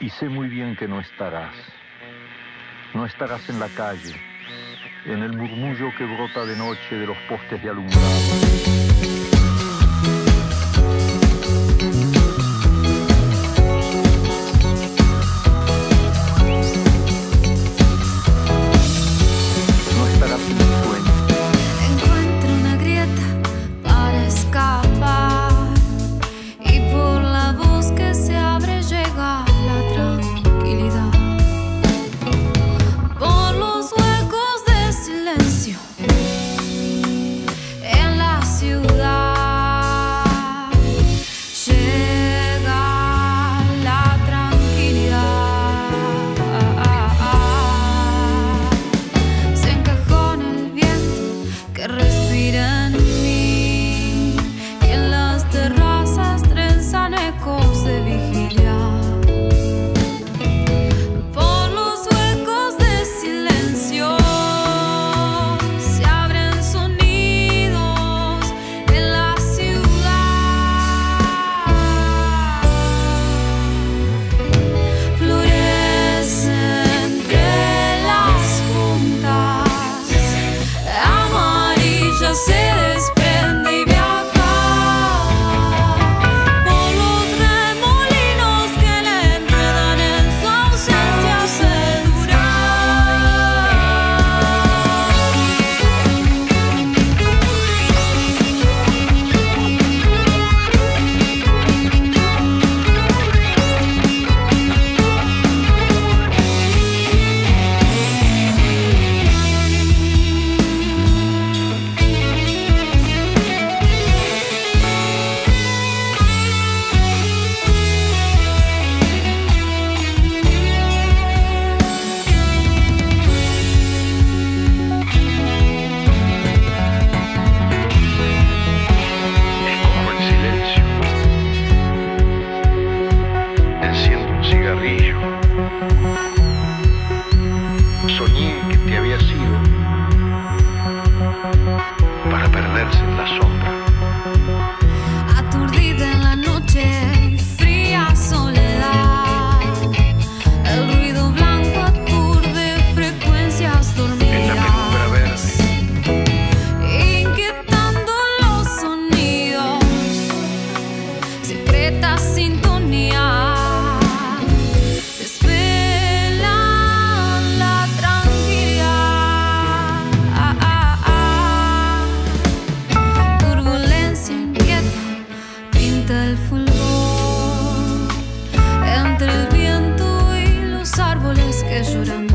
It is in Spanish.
Y sé muy bien que no estarás. No estarás en la calle, en el murmullo que brota de noche de los postes de alumbrado para perderse en la sombra. 结束。